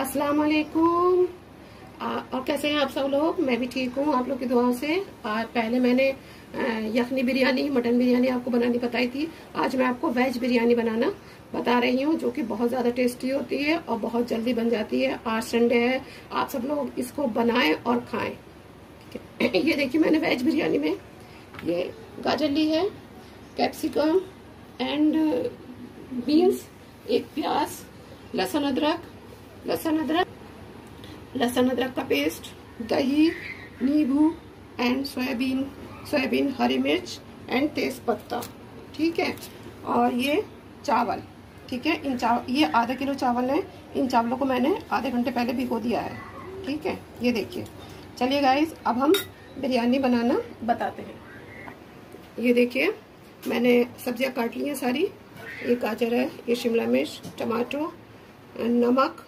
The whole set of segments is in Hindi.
अस्सलाम वालेकुम और कैसे हैं आप सब लोग? मैं भी ठीक हूँ, आप लोग की दुआओं से। और पहले मैंने यखनी बिरयानी, मटन बिरयानी आपको बनानी बताई थी। आज मैं आपको वेज बिरयानी बनाना बता रही हूँ, जो कि बहुत ज़्यादा टेस्टी होती है और बहुत जल्दी बन जाती है। आज संडे है, आप सब लोग इसको बनाएँ और खाएँ। ये देखिए मैंने वेज बिरयानी में, ये गाजर ली है, कैप्सिकम एंड बीन्स, एक प्याज, लहसुन अदरक लहसुन अदरक। लहसुन अदरक का पेस्ट दही, नींबू एंड सोयाबीन सोयाबीन, हरी मिर्च एंड तेज पत्ता ठीक है? और ये चावल, ठीक है? इन चावल ये आधा किलो चावल है। इन चावलों को मैंने आधे घंटे पहले भिगो दिया है, ठीक है? ये देखिए। चलिए गाइस अब हम बिरयानी बनाना बताते हैं। ये देखिए, मैंने सब्ज़ियाँ काट ली हैं सारी। ये गाजर है, ये शिमला मिर्च टमाटो नमक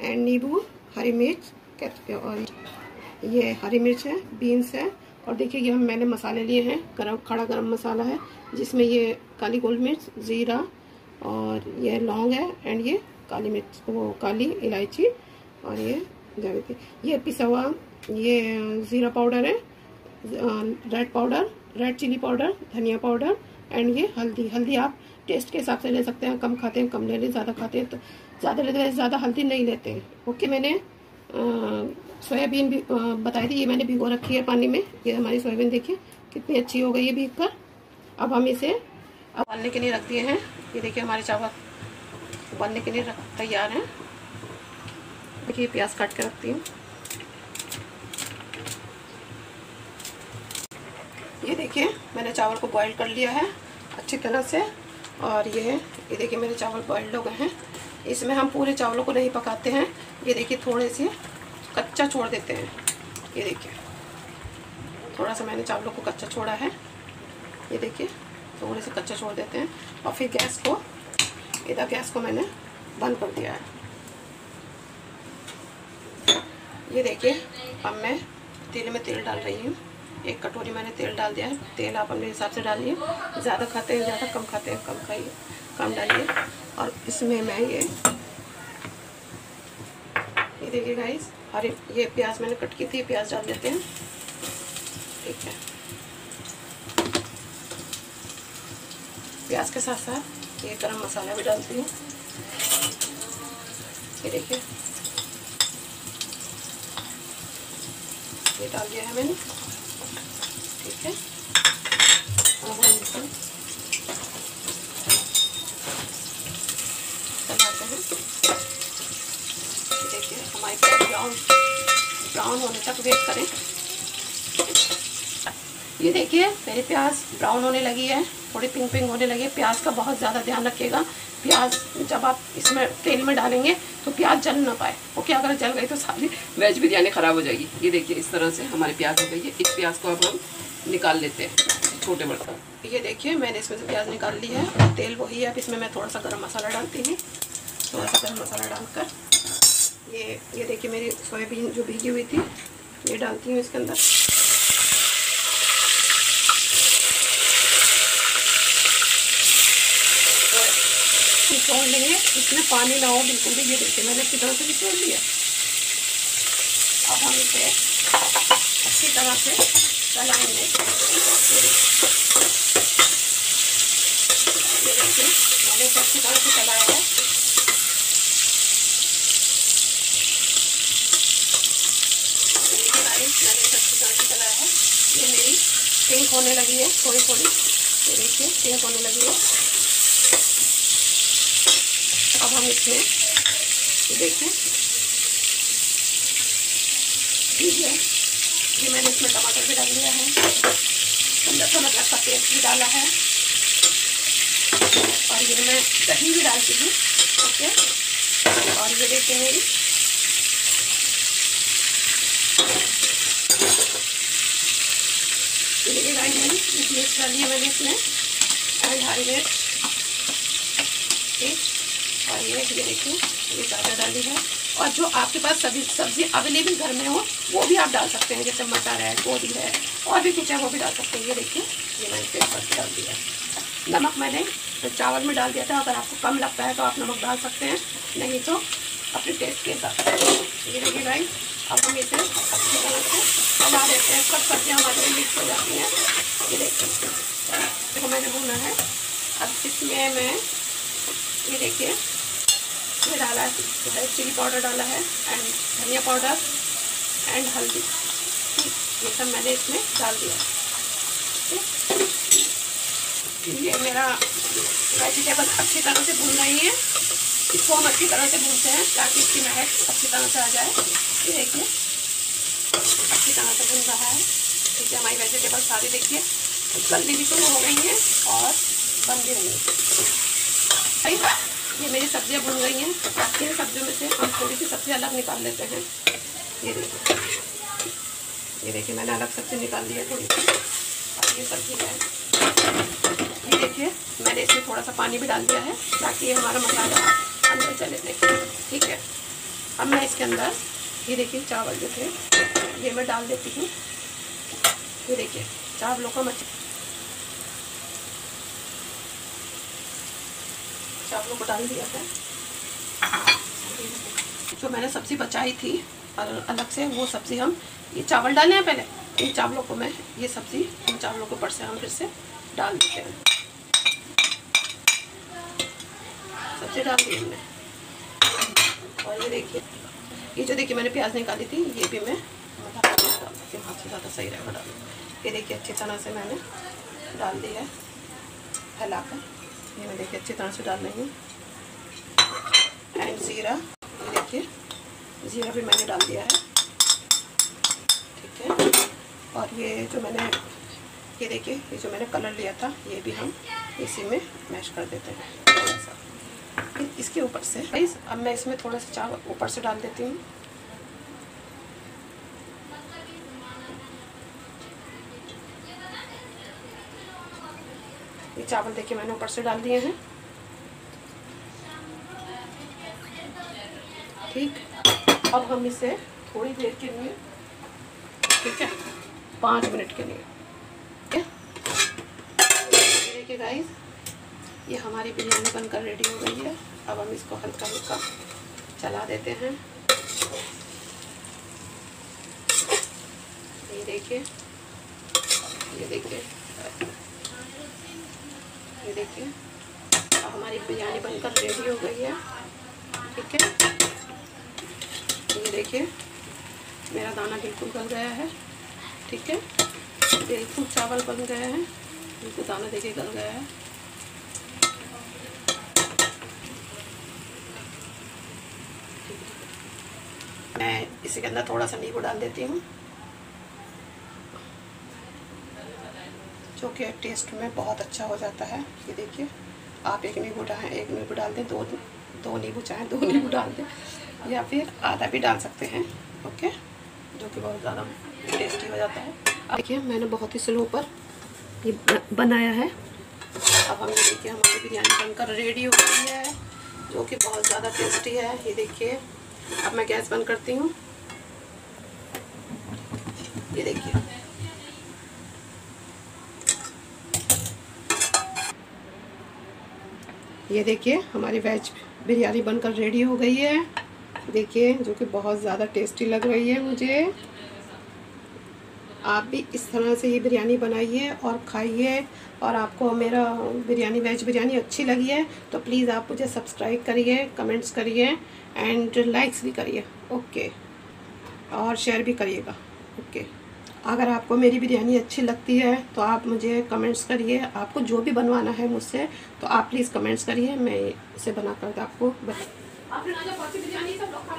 एंड नींबू, हरी मिर्च और ये हरी मिर्च है बीन्स है। और देखिए ये मैंने मसाले लिए हैं, गरम, खड़ा गरम मसाला है, जिसमें ये काली गोल मिर्च, ज़ीरा और ये लौंग है एंड ये काली मिर्च, वो काली इलायची और ये जावित्री ये पिसा हुआ, ये ज़ीरा पाउडर है red powder red chilli powder धनिया पाउडर एंड ये हल्दी हल्दी आप टेस्ट के हिसाब से ले सकते हैं। कम खाते हैं, कम ले लें, ज़्यादा खाते हैं तो ज़्यादा लेते हैं ज़्यादा हल्दी नहीं लेते। ओके मैंने सोयाबीन भी बताई थी, ये मैंने भिगो रखी है पानी में। ये हमारी सोयाबीन देखिए, कितनी अच्छी हो गई है भीग कर। अब हम इसे उबालने के लिए रख दिए हैं। ये देखिए, हमारे चावल उबालने के लिए तैयार हैं। देखिए, प्याज काट के रखती हूँ। ये देखिए, मैंने चावल को बॉईल कर लिया है अच्छी तरह से। और ये ये देखिए मेरे चावल बॉइल्ड हो गए हैं। इसमें हम पूरे चावलों को नहीं पकाते हैं। ये देखिए थोड़े से कच्चा छोड़ देते हैं। ये देखिए, थोड़ा सा मैंने चावलों को कच्चा छोड़ा है। ये देखिए, थोड़े से कच्चा छोड़ देते हैं। और फिर गैस को, इधर गैस को मैंने बंद कर दिया है। ये देखिए, अब मैं तेल में तेल डाल रही हूँ। एक कटोरी मैंने तेल डाल दिया है। तेल आप अपने हिसाब से डालिए। ज़्यादा खाते हैं, ज़्यादा कम खाते हैं, कम खाइए, कम डालिए। और इसमें मैं ये ये देखिए गाइस हरे ये प्याज मैंने कट की थी, प्याज डाल देते हैं। ठीक है। प्याज के साथ साथ ये गरम मसाला भी डालती हूँ। ये देखिए। ये डाल दिया है मैंने ठीक है अब हम इसे चलाते हैं देखिए हमारी ब्राउन ब्राउन होने वेट करें। ये देखिए, मेरी प्याज ब्राउन होने लगी है, थोड़ी पिंक पिंक होने लगी है। प्याज का बहुत ज़्यादा ध्यान रखिएगा। प्याज जब आप इसमें तेल में डालेंगे तो प्याज जल ना पाए। ओके, अगर जल गई तो सारी वेज बिरयानी ख़राब हो जाएगी। ये देखिए, इस तरह से हमारी प्याज हो गई है। इस प्याज को अब हम निकाल लेते हैं, छोटे बर्तन ये देखिए, मैंने इसमें से प्याज निकाल ली है। तेल वही है, अब इसमें मैं थोड़ा सा गर्म मसाला डालती हूँ। थोड़ा सा गर्म मसाला डालकर। ये ये देखिए, मेरी सोयाबीन जो भीगी हुई थी ये डालती हूँ इसके अंदर। निचोड़ लेंगे इसमें पानी ना हो, बिल्कुल भी, ये देखिए, मैंने अच्छी तरह से निचोड़ लिया अब हम इसे अच्छी तरह से चलाएँगे। अच्छी तरह से चलाया है। मैंने इसे अच्छी तरह से चलाया है। ये मेरी पिंक होने लगी है, थोड़ी थोड़ी। ये देखिए पिंक होने लगी है। अब हम इसमें देखिए। ठीक है। ये मैंने इसमें टमाटर भी डाल दिया है। लहसुन मतलब का पेस्ट भी डाला है। और ये मैं दही भी डालती हूँ ओके और ये देखिए मेरी देखिए गाय मैंने मिर्च डाली है मैंने इसमें। एंड हरी मिर्च। ठीक। और ये देखिए, ये ज़्यादा डाली है। और जो आपके पास सभी सब्ज़ी अवेलेबल घर में हो, वो भी आप डाल सकते हैं, जैसे मटर है, गोभी है, और भी कुछ है, वो भी डाल सकते हैं। ये देखिए, ये मैंने तेज पत्ती डाल दिया। नमक मैंने तो चावल में डाल दिया था। अगर आपको कम लगता है तो आप नमक डाल सकते हैं। नहीं तो अपने टेस्ट के हिसाब से। ये देखिए भाई, अब हम इसे अच्छी तरह से चला देते हैं, सब सब्ज़ियाँ हमारे मिक्स हो जाती हैं। ये देखिए, देखो मैंने भूना है। अब इसमें मैं, ये देखिए, ये डाला है चिली पाउडर डाला है एंड धनिया पाउडर एंड हल्दी। ये सब मैंने इसमें डाल दिया। ये मेरा वेजिटेबल अच्छी तरह से भून रही है। इसको हम अच्छी तरह से भूनते हैं ताकि इसकी महक अच्छी तरह से आ जाए। ये देखिए, अच्छी तरह से भून रहा है। ठीक है हमारी वेजिटेबल सारी देखिए गलती भी शुरू हो गई हैं और बन भी रही है। ये मेरी सब्ज़ियाँ भून गई हैं। इन सब्जियों में से हम थोड़ी सी सब्ज़ी अलग निकाल लेते हैं। ये देखिए ये देखिए, मैंने अलग सब्ज़ी निकाल ली है थोड़ी सी। और ये सब्ज़ी है। ये देखिए, मैंने इसमें थोड़ा सा पानी भी डाल दिया है ताकि ये हमारा मसाला अंदर चले देखिए ठीक है? अब मैं इसके अंदर, ये देखिए, चावल जो थे, ये मैं डाल देती हूँ। ये देखिए, चावलों का मच चावलों को डाल दिया है। जो मैंने सब्ज़ी बचाई थी, और अलग से वो सब्ज़ी हम ये चावल डाले हैं पहले? इन चावलों को मैं ये सब्ज़ी इन चावलों के ऊपर से हम फिर से डाल देते हैं। सब्ज़ी डाल दी हमने और ये देखिए, ये जो देखिए मैंने प्याज निकाली थी, ये भी मैं मतलब हाथ से ज़्यादा सही रहेगा डाल ये देखिए अच्छी तरह से मैंने डाल दी है, फैलाकर। ये मैं देखिए अच्छी तरह से डाल रही हूँ। एंड ज़ीरा, ये देखिए, ज़ीरा भी मैंने डाल दिया है। ठीक है। और ये जो मैंने, ये देखिए, ये जो मैंने कलर लिया था, ये भी हम इसी में मैश कर देते हैं। सा इसके ऊपर से। अब मैं इसमें थोड़ा सा चावल ऊपर से डाल देती हूँ। ये चावल देखिए, मैंने ऊपर से डाल दिए हैं। ठीक। अब हम इसे थोड़ी देर के लिए, ठीक है, पाँच मिनट के लिए। ठीक है? गाइस ये हमारी बिरयानी बनकर रेडी हो गई है। अब हम इसको हल्का हल्का चला देते हैं। ये देखिए ये देखिए ये देखिए। अब हमारी बिरयानी बनकर रेडी हो गई है। ठीक है? ये देखिए, मेरा दाना बिल्कुल गल गया है। ठीक है? बिल्कुल चावल बन गए हैं। बिल्कुल दाना देखिए गल गया है। मैं इसी के अंदर थोड़ा सा नींबू डाल देती हूँ। जो कि टेस्ट में बहुत अच्छा हो जाता है। ये देखिए, आप एक नींबू डालें, एक नींबू डाल दें, दो दो नींबू चाहें, दो नींबू डाल दें, या फिर आधा भी डाल सकते हैं ओके जो कि बहुत ज़्यादा टेस्टी हो जाता है। देखिए, मैंने बहुत ही स्लो पर ये बनाया है। अब हम ये देखिए, हमारी बिरयानी बनकर रेडी हो गई है, जो कि बहुत ज़्यादा टेस्टी है। ये देखिए अब मैं गैस बंद करती हूँ। ये देखिए। ये देखिए, हमारी वेज बिरयानी बनकर रेडी हो गई है। देखिए, जो कि बहुत ज़्यादा टेस्टी लग रही है मुझे। आप भी इस तरह से ये बिरयानी बनाइए और खाइए और आपको मेरा बिरयानी, वेज बिरयानी अच्छी लगी है तो प्लीज़ आप मुझे सब्सक्राइब करिए कमेंट्स करिए एंड लाइक्स भी करिए। ओके और शेयर भी करिएगा। ओके अगर आपको मेरी बिरयानी अच्छी लगती है तो आप मुझे कमेंट्स करिए। आपको जो भी बनवाना है मुझसे तो आप प्लीज़ कमेंट्स करिए, मैं इसे बना कर आपको बता बिरयानी सब लोग